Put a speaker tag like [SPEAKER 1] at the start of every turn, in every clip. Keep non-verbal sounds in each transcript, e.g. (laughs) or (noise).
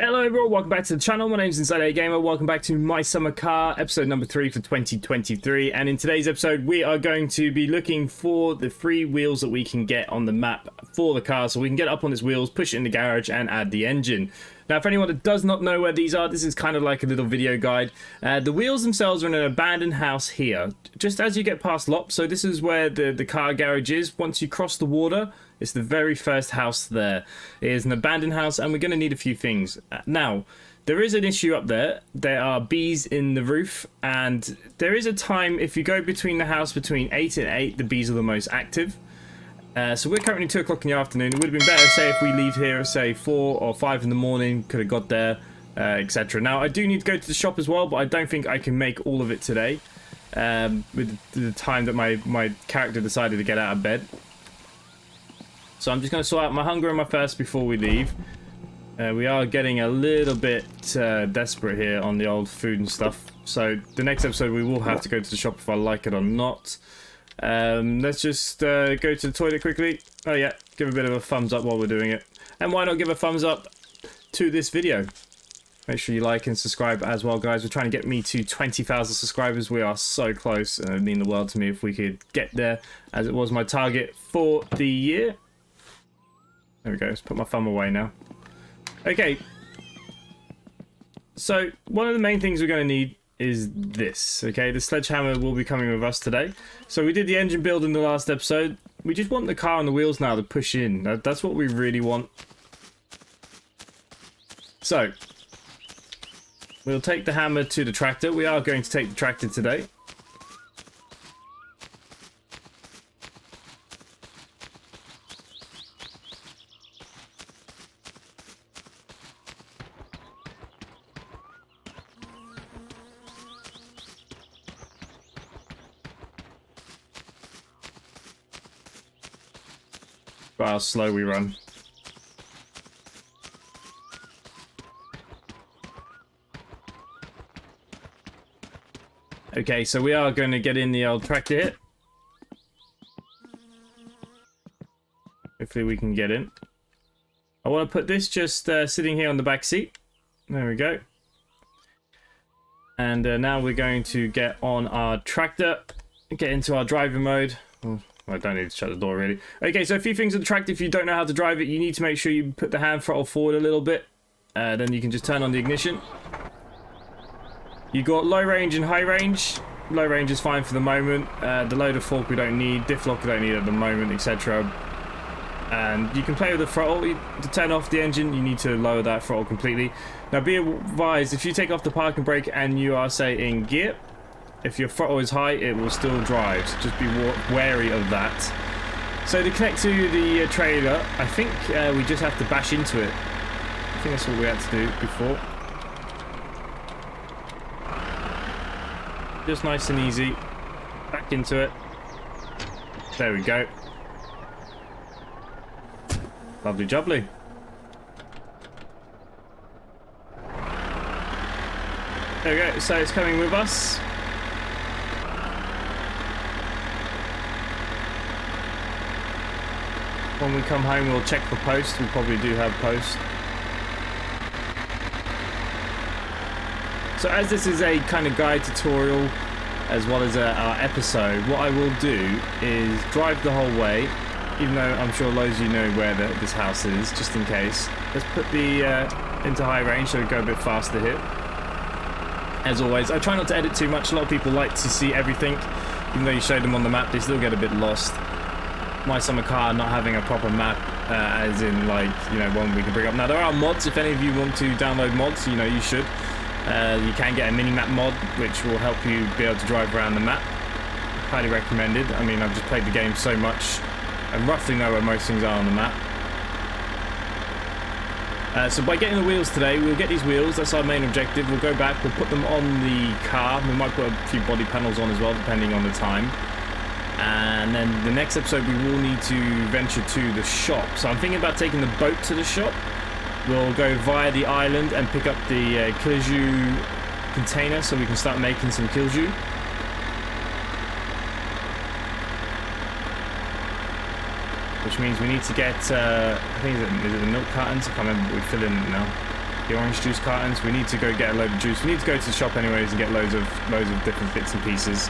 [SPEAKER 1] Hello everyone, welcome back to the channel. My name's Inside A Gamer. Welcome back to My Summer Car, episode number three for 2023. And in today's episode, we are going to be looking for the free wheels that we can get on the map for the car. So we can get up on its wheels, push it in the garage, and add the engine. Now, for anyone that does not know where these are, this is kind of like a little video guide. Uh, the wheels themselves are in an abandoned house here, just as you get past Lop. So this is where the, the car garage is. Once you cross the water, it's the very first house there. It is an abandoned house, and we're going to need a few things. Uh, now, there is an issue up there. There are bees in the roof, and there is a time if you go between the house between 8 and 8, the bees are the most active. Uh, so we're currently 2 o'clock in the afternoon. It would have been better, say, if we leave here, say, 4 or 5 in the morning, could have got there, uh, etc. Now, I do need to go to the shop as well, but I don't think I can make all of it today um, with the time that my, my character decided to get out of bed. So I'm just going to sort out my hunger and my thirst before we leave. Uh, we are getting a little bit uh, desperate here on the old food and stuff. So the next episode we will have to go to the shop if I like it or not. Um, let's just uh, go to the toilet quickly. Oh yeah, give a bit of a thumbs up while we're doing it. And why not give a thumbs up to this video? Make sure you like and subscribe as well, guys. We're trying to get me to 20,000 subscribers. We are so close. And it would mean the world to me if we could get there, as it was my target for the year. There we go. Let's put my thumb away now. Okay. So, one of the main things we're going to need is this. Okay, the sledgehammer will be coming with us today. So we did the engine build in the last episode. We just want the car and the wheels now to push in. That's what we really want. So, we'll take the hammer to the tractor. We are going to take the tractor today. How slow we run. Okay, so we are going to get in the old tractor here. Hopefully we can get in. I want to put this just uh, sitting here on the back seat. There we go. And uh, now we're going to get on our tractor, get into our driving mode. I don't need to shut the door really. Okay, so a few things with the tractor. If you don't know how to drive it, you need to make sure you put the hand throttle forward a little bit. Uh, then you can just turn on the ignition. You got low range and high range. Low range is fine for the moment. Uh, the loader fork we don't need. Diff lock we don't need at the moment, etc. And you can play with the throttle. To turn off the engine, you need to lower that throttle completely. Now be advised, if you take off the parking brake and you are, say, in gear, if your throttle is high, it will still drive. So just be wary of that. So to connect to the uh, trailer, I think uh, we just have to bash into it. I think that's what we had to do before. Just nice and easy. Back into it. There we go. Lovely jubbly. There we go, so it's coming with us. When we come home, we'll check for post. We probably do have post. So as this is a kind of guide tutorial as well as our episode, what I will do is drive the whole way, even though I'm sure loads of you know where the, this house is, just in case. Let's put the uh, into high range so we go a bit faster here. As always, I try not to edit too much. A lot of people like to see everything. Even though you show them on the map, they still get a bit lost my summer car not having a proper map uh, as in like you know one we can bring up. Now there are mods. If any of you want to download mods you know you should. Uh, you can get a mini map mod which will help you be able to drive around the map. Highly recommended. I mean I've just played the game so much I roughly know where most things are on the map. Uh, so by getting the wheels today, we'll get these wheels, that's our main objective. We'll go back, we'll put them on the car. We might put a few body panels on as well, depending on the time. And then the next episode, we will need to venture to the shop. So I'm thinking about taking the boat to the shop. We'll go via the island and pick up the uh, kilju container so we can start making some kilju. Which means we need to get, uh, I think, is it, is it the milk cartons? I can't remember we fill in now. the orange juice cartons. We need to go get a load of juice. We need to go to the shop anyways and get loads of loads of different bits and pieces.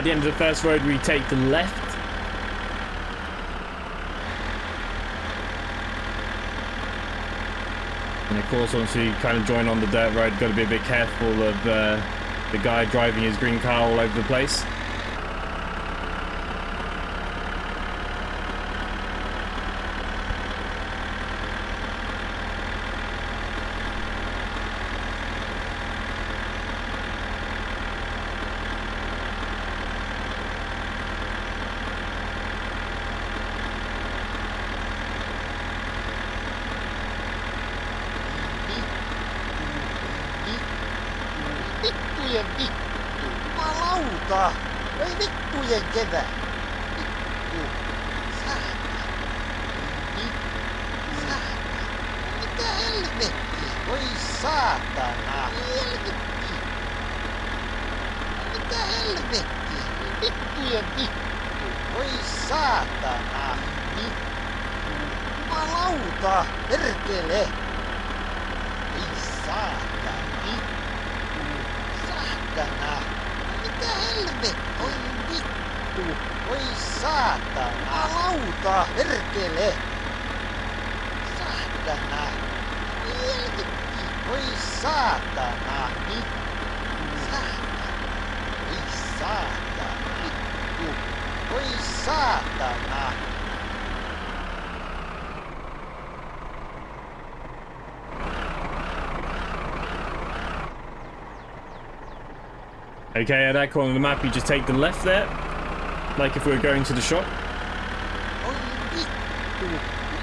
[SPEAKER 1] At the end of the first road, we take the left. And of course, once you kind of join on the dirt road, got to be a bit careful of uh, the guy driving his green car all over the place.
[SPEAKER 2] Vittujen vittu. Jumalauta. Ei vittujen kevät. Vittu. Säätä. Vittu. Säätä. Mitä helvettiä? Voi saatana. Helvetti. Mitä helvettiä? Vittujen vittu. Voi saatana. Vittu. Jumalauta. Perkele. Ei saatana. Saatana. Mitä helvettiä? Oi vittu. Oi saatana. Jumalauta. Perkele. Saatana. Oi helvetti. Oi saatana. Vittu. Saatana. Ei saatana. Vittu. Oi saatana.
[SPEAKER 1] Okay, at that corner of the map, you just take the left there. Like if we were going to the shop.
[SPEAKER 2] Oi vittu.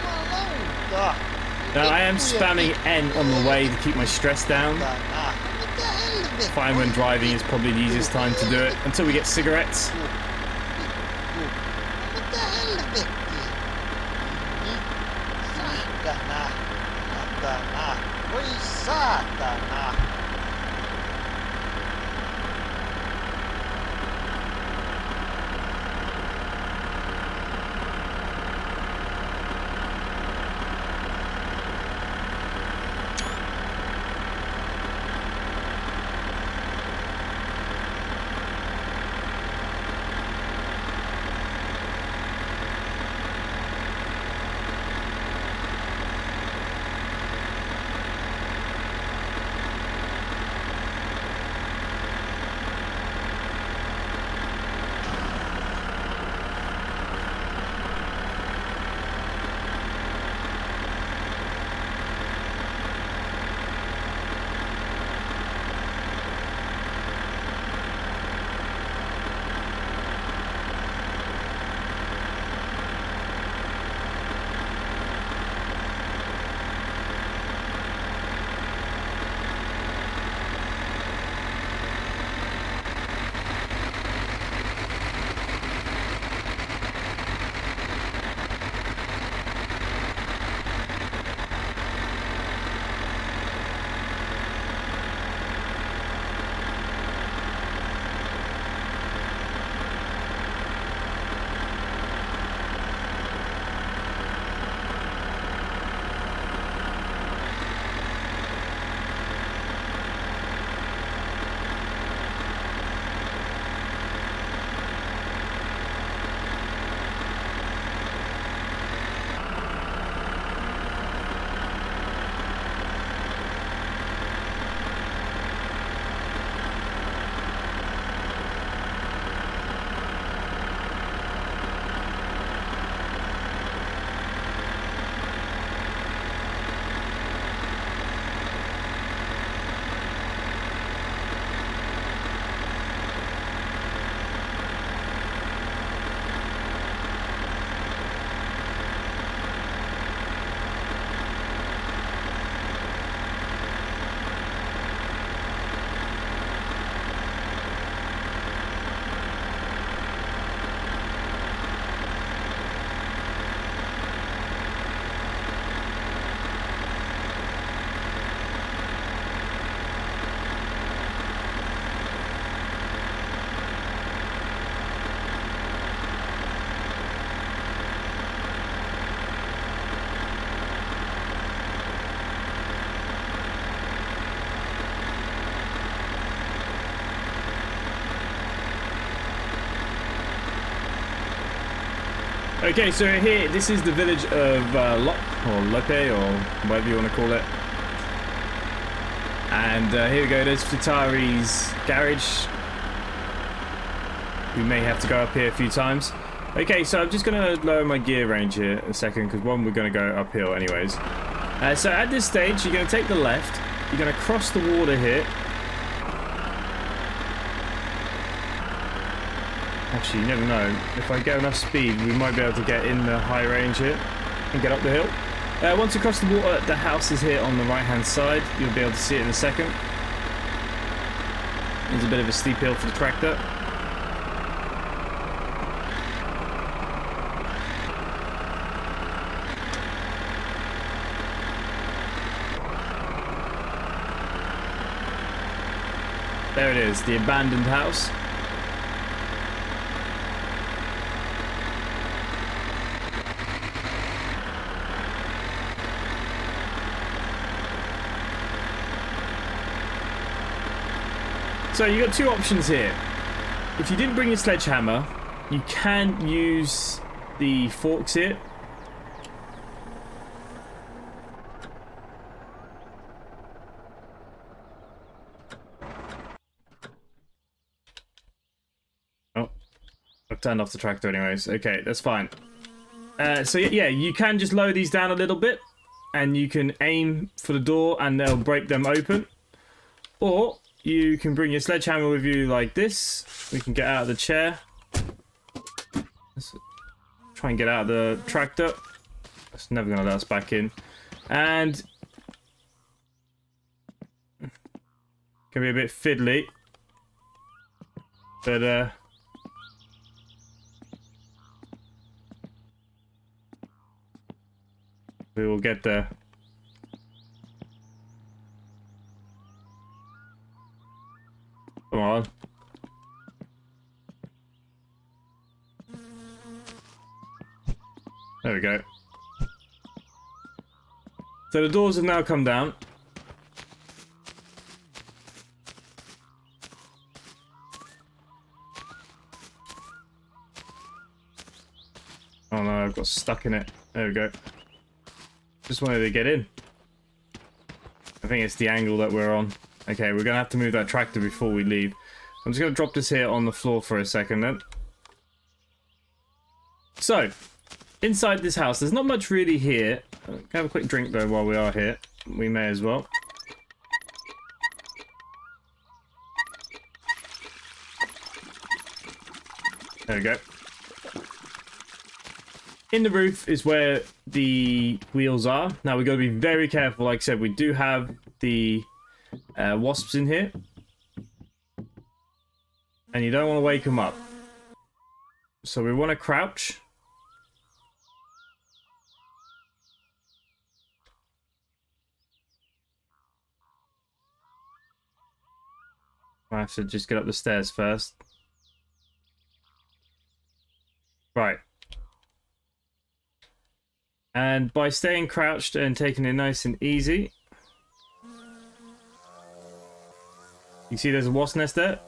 [SPEAKER 2] Jumalauta.
[SPEAKER 1] Now, I am spamming N on the way to keep my stress down.
[SPEAKER 2] Saatana. Mitä helvettiä?
[SPEAKER 1] Fine when driving is probably the easiest time to do it until we get cigarettes. Okay, so here, this is the village of uh, Lop, or Lope, or whatever you want to call it. And uh, here we go, there's Fleetari's garage. We may have to go up here a few times. Okay, so I'm just going to lower my gear range here a second, because one, we're going to go uphill anyways. Uh, so at this stage, you're going to take the left, you're going to cross the water here. Actually, you never know. If I get enough speed, we might be able to get in the high range here and get up the hill. Uh, once you cross the water, the house is here on the right-hand side. You'll be able to see it in a second. There's a bit of a steep hill for the tractor. There it is, the abandoned house. So you got two options here. If you didn't bring your sledgehammer, you can use the forks here. Oh, I've turned off the tractor anyways. Okay, that's fine. Uh, so yeah, you can just lower these down a little bit, and you can aim for the door, and they'll break them open. Or you can bring your sledgehammer with you like this. We can get out of the chair. Let's try and get out of the tractor. It's never going to let us back in. And... Can be a bit fiddly. But, uh... We will get there. Come on. There we go. So the doors have now come down. Oh no, I've got stuck in it. There we go. Just wanted to get in. I think it's the angle that we're on. Okay, we're gonna have to move that tractor before we leave. I'm just gonna drop this here on the floor for a second then. So, inside this house, there's not much really here. Have a quick drink though while we are here. We may as well. There we go. In the roof is where the wheels are. Now we've got to be very careful. Like I said, we do have the uh, wasps in here. And you don't want to wake them up. So we want to crouch. I have to just get up the stairs first. Right. And by staying crouched and taking it nice and easy, you see there's a wasp nest there?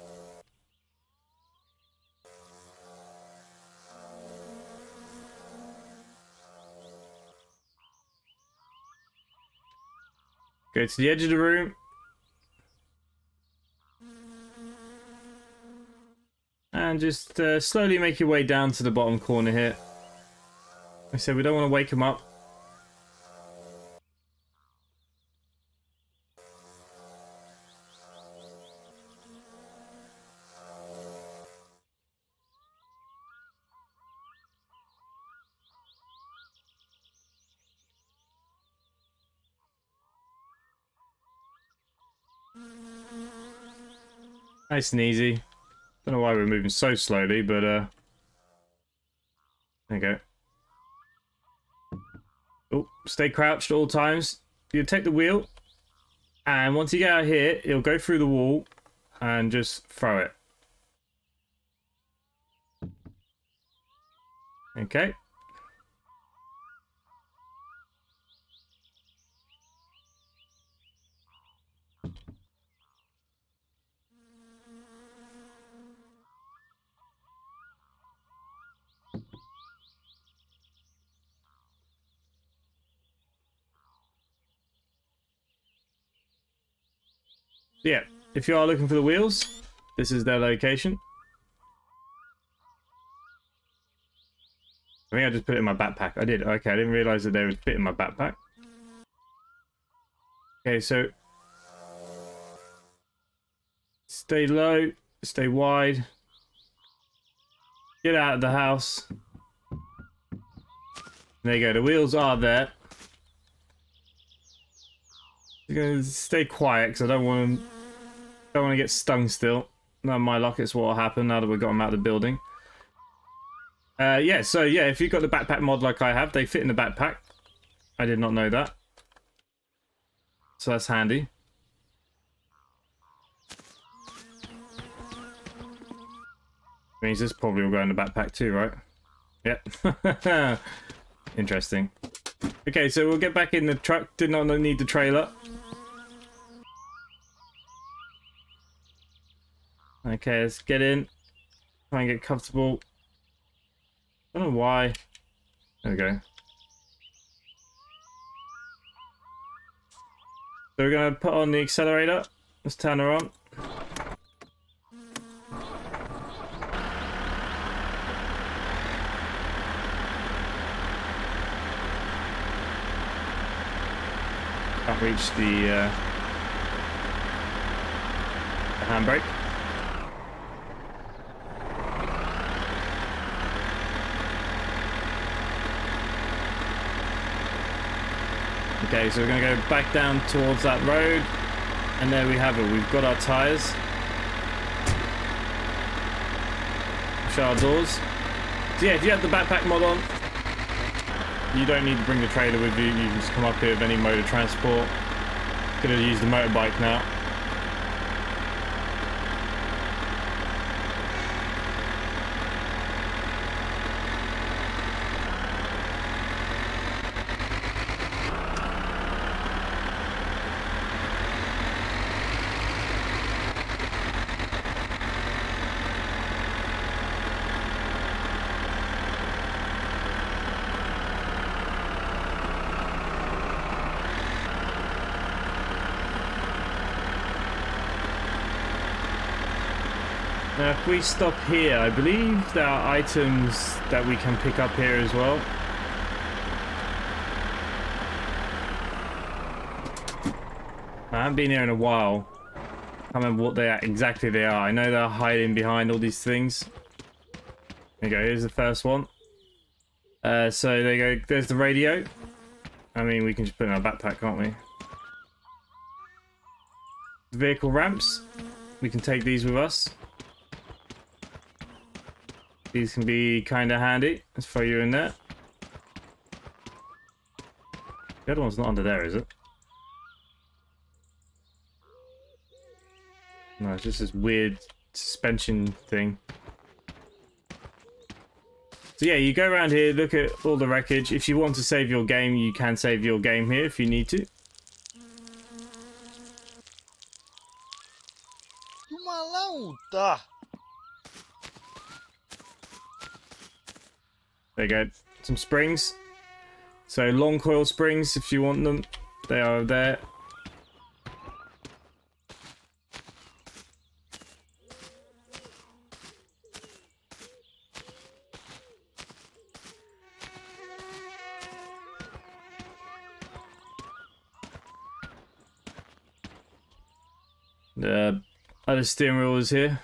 [SPEAKER 1] Go to the edge of the room. And just uh, slowly make your way down to the bottom corner here. Like I said we don't want to wake him up. Nice and easy. Don't know why we're moving so slowly, but uh there you go. Oh, stay crouched at all times. You take the wheel, and once you get out here, it'll go through the wall and just throw it. Okay. Yeah, if you are looking for the wheels, this is their location. I think I just put it in my backpack. I did. Okay, I didn't realize that they would fit in my backpack. Okay, so stay low, stay wide. Get out of the house. There you go. The wheels are there. Gonna stay quiet because I don't want to. Don't want to get stung still. Not my luck. It's what will happen now that we've got them out of the building. Uh, yeah. So yeah, if you've got the backpack mod like I have, they fit in the backpack. I did not know that. So that's handy. Means this probably will go in the backpack too, right? Yep. (laughs) Interesting. Okay, so we'll get back in the truck. Did not need the trailer. Okay, let's get in. Try and get comfortable. I don't know why. There we go. So we're going to put on the accelerator. Let's turn her on. Can't reach the, uh, the handbrake. Okay, so we're going to go back down towards that road. And there we have it. We've got our tyres. Shut our doors. So yeah, if you have the backpack mod on, you don't need to bring the trailer with you. You can just come up here with any mode of transport. Gonna use the motorbike now. We stop here, I believe there are items that we can pick up here as well. I haven't been here in a while. I can't remember what they are, exactly they are. I know they're hiding behind all these things. There you go, here's the first one. Uh, so there you go, there's the radio. I mean, we can just put in our backpack, can't we? Vehicle ramps. We can take these with us. These can be kind of handy. Let's throw you in there. The other one's not under there, is it? No, it's just this weird suspension thing. So yeah, you go around here, look at all the wreckage. If you want to save your game, you can save your game here if you need to.
[SPEAKER 2] Jumalauta!
[SPEAKER 1] There you go. Some springs. So long coil springs if you want them. They are there. The other steering wheel is here.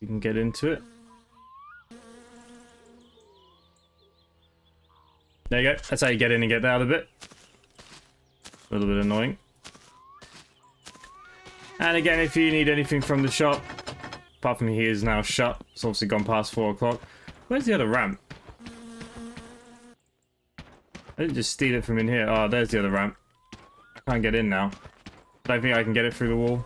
[SPEAKER 1] You can get into it. There you go. That's how you get in and get out of it. A little bit annoying. And again, if you need anything from the shop, apart from he is now shut, it's obviously gone past 4 o'clock. Where's the other ramp? I didn't just steal it from in here. Oh, there's the other ramp. I can't get in now. I don't think I can get it through the wall.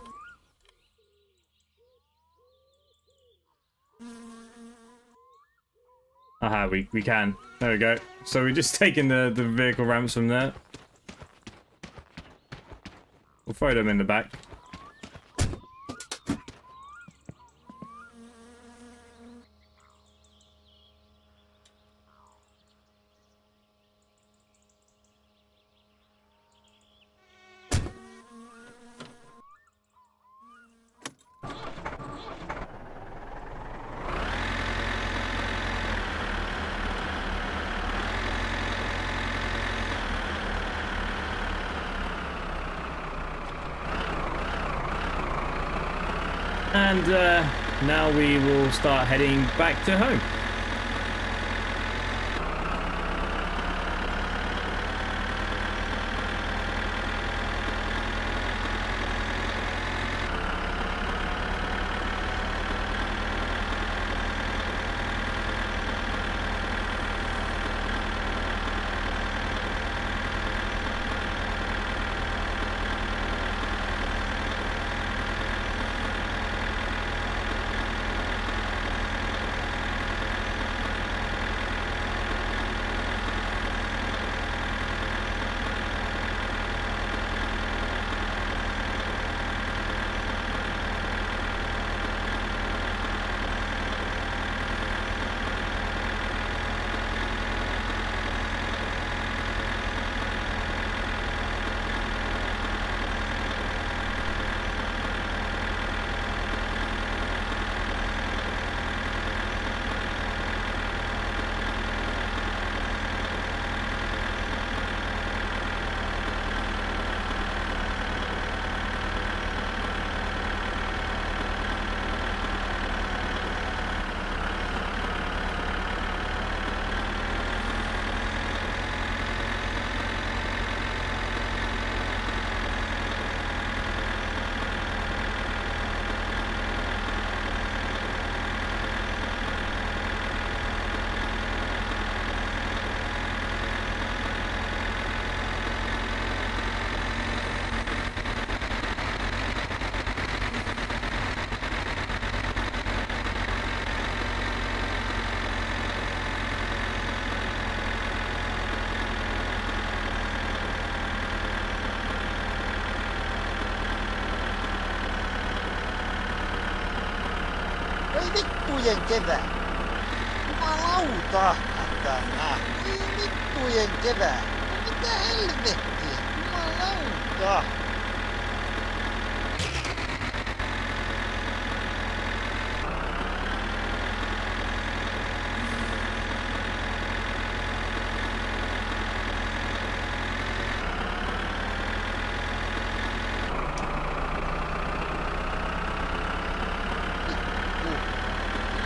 [SPEAKER 1] Aha, we, we can. There we go. So we're just (laughs) taking the, the vehicle ramps from there. We'll throw them in the back. And uh, now we will start heading back to home.
[SPEAKER 2] Vittujen kevää. Jumalauta. Voi vittujen kevää. Mitä helvettiä? Jumalauta.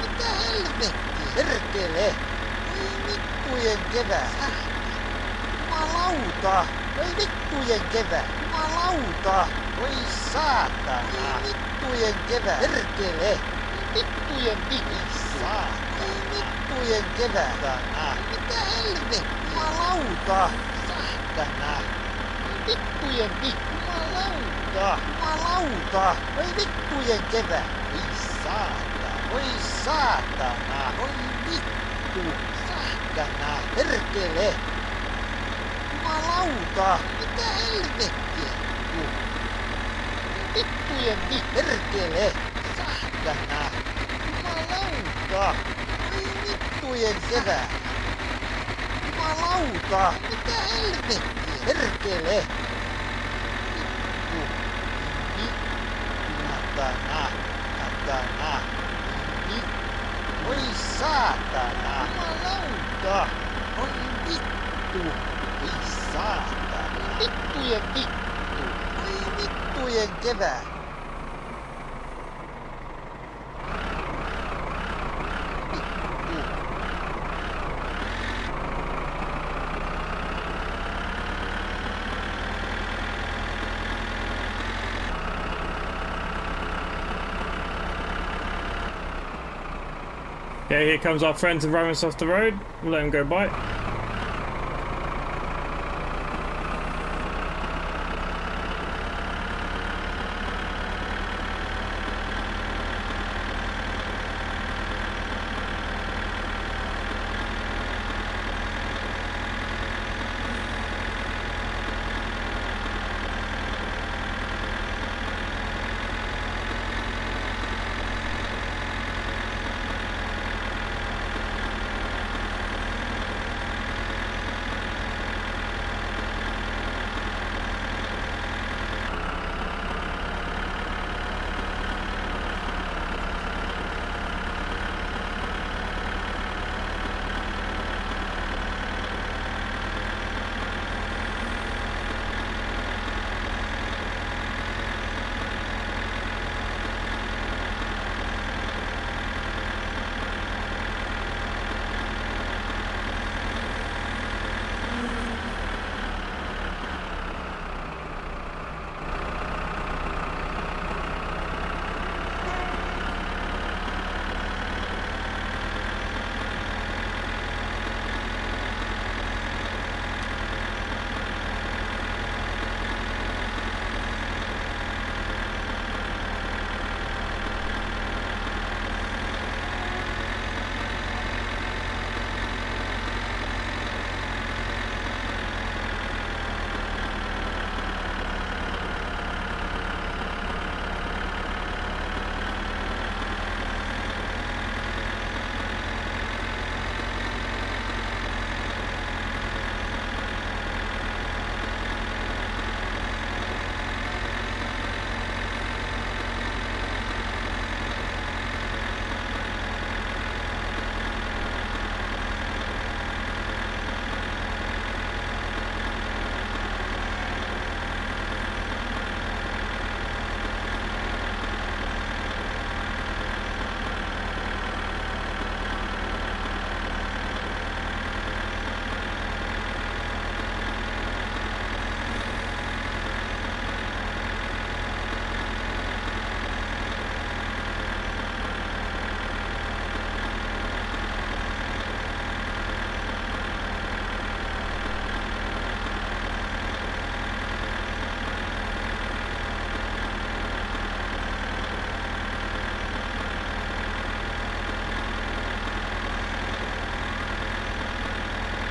[SPEAKER 2] Mitä helvettiä? Perkele! Voi vittujen kevää! Jumalauta! Voi vittujen kevää! Jumalauta! Voi saatana! Vittujen kevää! Perkele! Vittujen vittu! Vittujen kevää! Saatana! Mitä helvettiä? Jumalauta! Saatana! Vittujen vittu! Jumalauta! Jumalauta! Voi vittujen kevää! Voi saatana! Voi saatana! Voi vittu! Saatana! Perkele! Jumalauta! Mitä helvettiä? Vittujen vittu! Perkele! Saatana! Jumalauta! Voi vittujen kevää! Jumalauta! Mitä helvettiä? Perkele! Vittu! Vittu! Satana! Satana! Vittu! Voi saatana! Mutta on vittu. Ei saatana. Vittujen vittu. Ei vittujen kevät.
[SPEAKER 1] Okay, here comes our friends of Ramos off the road. We'll let him go by.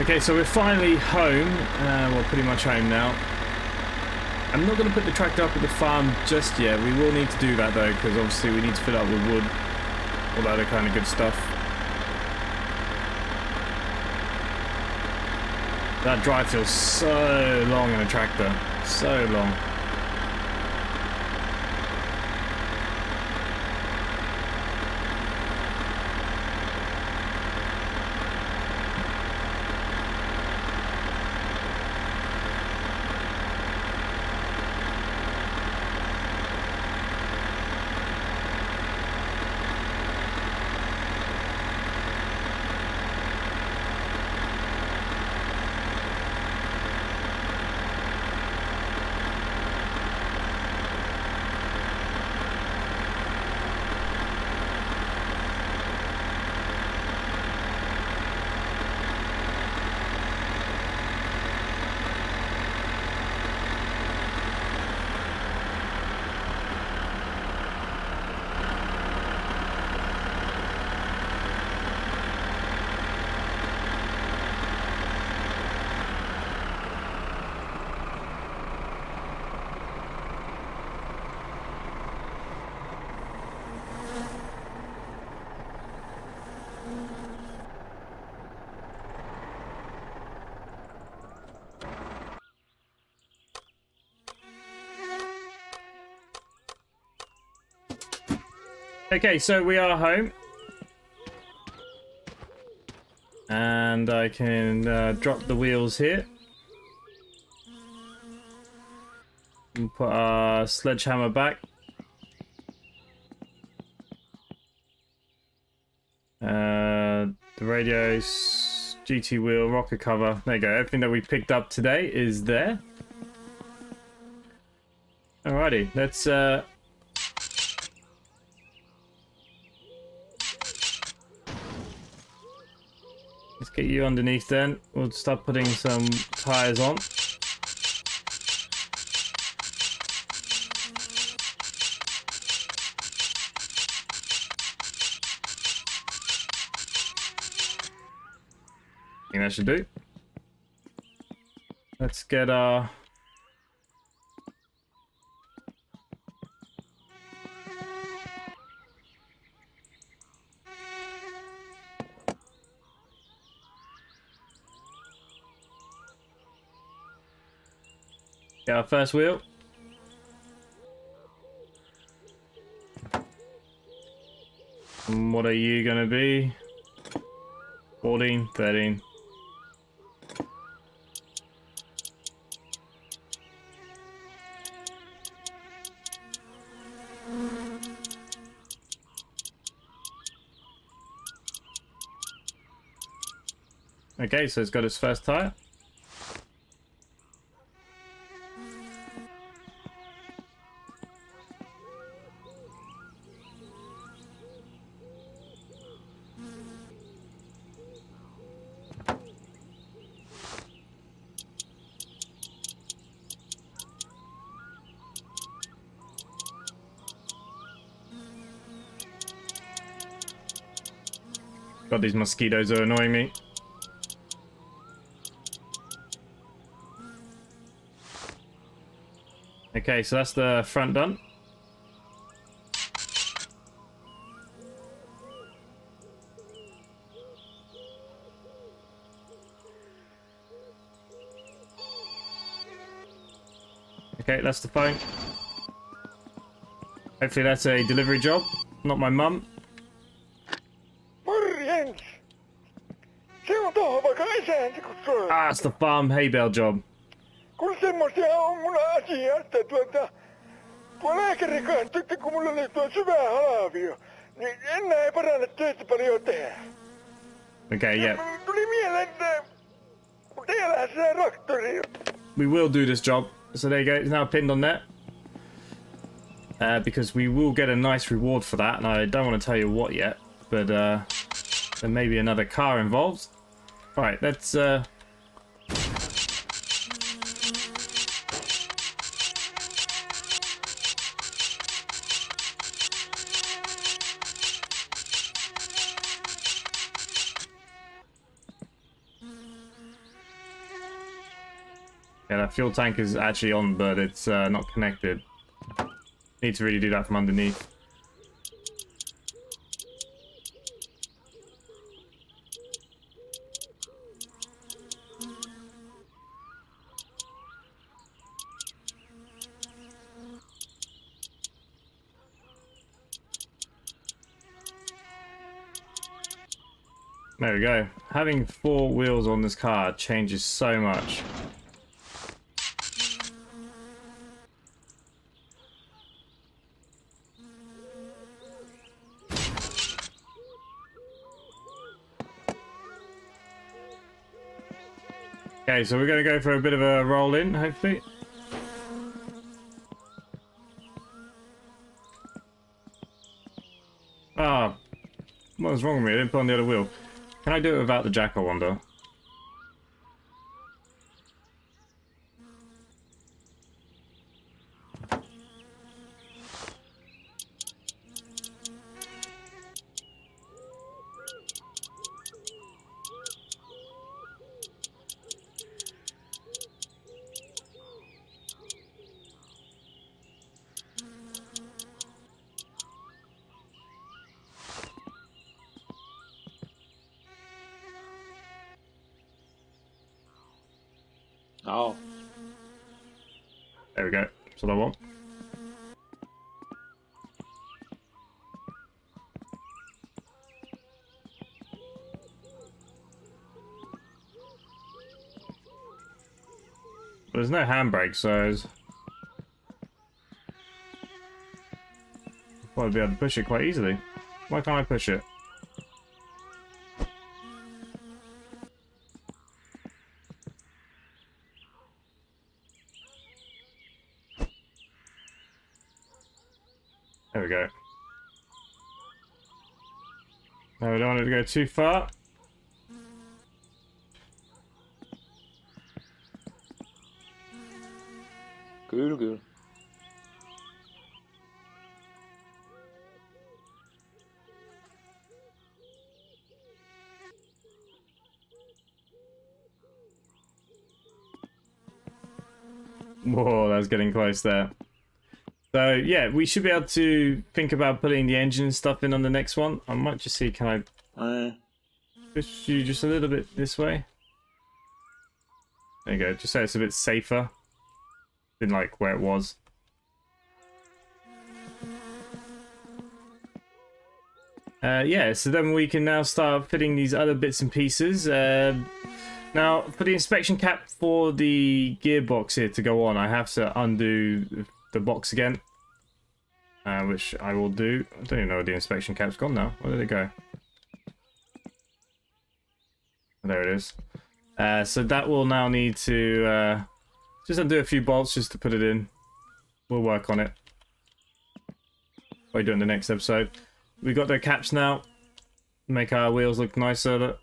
[SPEAKER 1] Okay, so we're finally home. Uh, well, pretty much home now. I'm not going to put the tractor up at the farm just yet. We will need to do that though, because obviously we need to fill up with wood. All that other kind of good stuff. That drive feels so long in a tractor. So long. Okay, so we are home. And I can uh, drop the wheels here. And put our sledgehammer back. Uh, the radios, GT wheel, rocker cover. There you go. Everything that we picked up today is there. Alrighty, let's uh, get you underneath then. We'll start putting some tires on. I think that should do. Let's get our first wheel. What are you going to be? 14, 13. Okay, so it's got its first tire. God, these mosquitoes are annoying me. Okay, so that's the front done. Okay, that's the phone. Hopefully that's a delivery job, not my mum. Ah, it's the farm hay bale job. Okay, yeah. We will do this job. So there you go. It's now pinned on there. Uh, because we will get a nice reward for that, and I don't want to tell you what yet, but uh, there may be another car involved. Right, let's. Uh... Yeah, that fuel tank is actually on, but it's uh, not connected. Need to really do that from underneath. There we go. Having four wheels on this car changes so much. Okay, so we're going to go for a bit of a roll in, hopefully. Ah, what was wrong with me? I didn't put on the other wheel. Can I do it without the jack, I wonder?
[SPEAKER 3] Oh.
[SPEAKER 1] There we go. That's what I want. There's no handbrake, so. I'd be able to push it quite easily. Why can't I push it? There we go. No, we don't want it to go too far.
[SPEAKER 3] Cool, cool.
[SPEAKER 1] Whoa, that's getting close there. So yeah, we should be able to think about putting the engine stuff in on the next one. I might just see, can I push you just a little bit this way? There you go, just so it's a bit safer. Didn't like where it was. Uh, yeah, so then we can now start fitting these other bits and pieces. Uh, now, for the inspection cap for the gearbox here to go on, I have to undo the box again. Uh, which I will do. I don't even know where the inspection cap's gone now. Where did it go? There it is. Uh, so that will now need to uh, just undo a few bolts just to put it in. We'll work on it. What do doing the next episode. We got the caps now. Make our wheels look nicer. Look.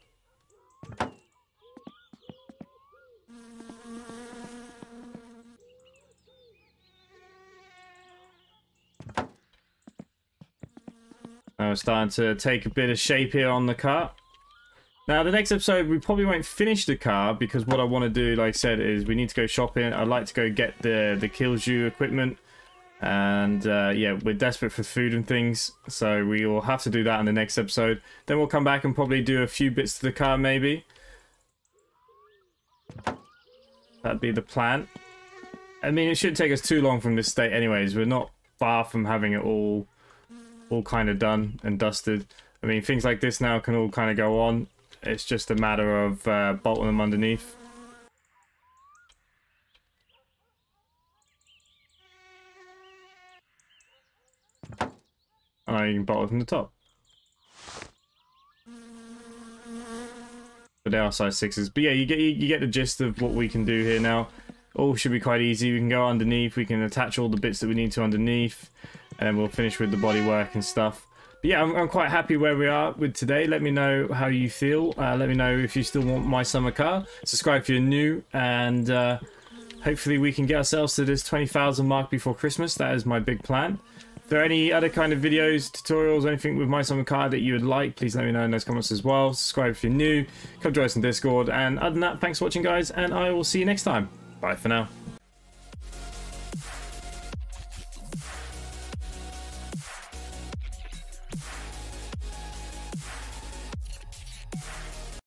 [SPEAKER 1] Now we're starting to take a bit of shape here on the car. Now, the next episode, we probably won't finish the car because what I want to do, like I said, is we need to go shopping. I'd like to go get the, the kilju equipment. And uh, yeah, we're desperate for food and things. So we will have to do that in the next episode. Then we'll come back and probably do a few bits to the car, maybe. That'd be the plan. I mean, it shouldn't take us too long from this state anyways. We're not far from having it all all kind of done and dusted. I mean, things like this now can all kind of go on. It's just a matter of uh, bolting them underneath. And then you can bolt it from the top. But they are size sixes. But yeah, you get you, you get the gist of what we can do here now. All should be quite easy. We can go underneath. We can attach all the bits that we need to underneath and then we'll finish with the bodywork and stuff. Yeah, I'm, I'm, quite happy where we are with today. Let me know how you feel. Uh, let me know if you still want my summer car. Subscribe if you're new, and uh, hopefully we can get ourselves to this 20,000 mark before Christmas. That is my big plan. If there are any other kind of videos, tutorials, anything with my summer car that you would like, please let me know in those comments as well. Subscribe if you're new. Come join us on Discord. And other than that, thanks for watching, guys, and I will see you next time. Bye for now.